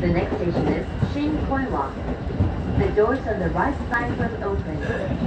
The next station is Shin Koi The doors on the right side will open.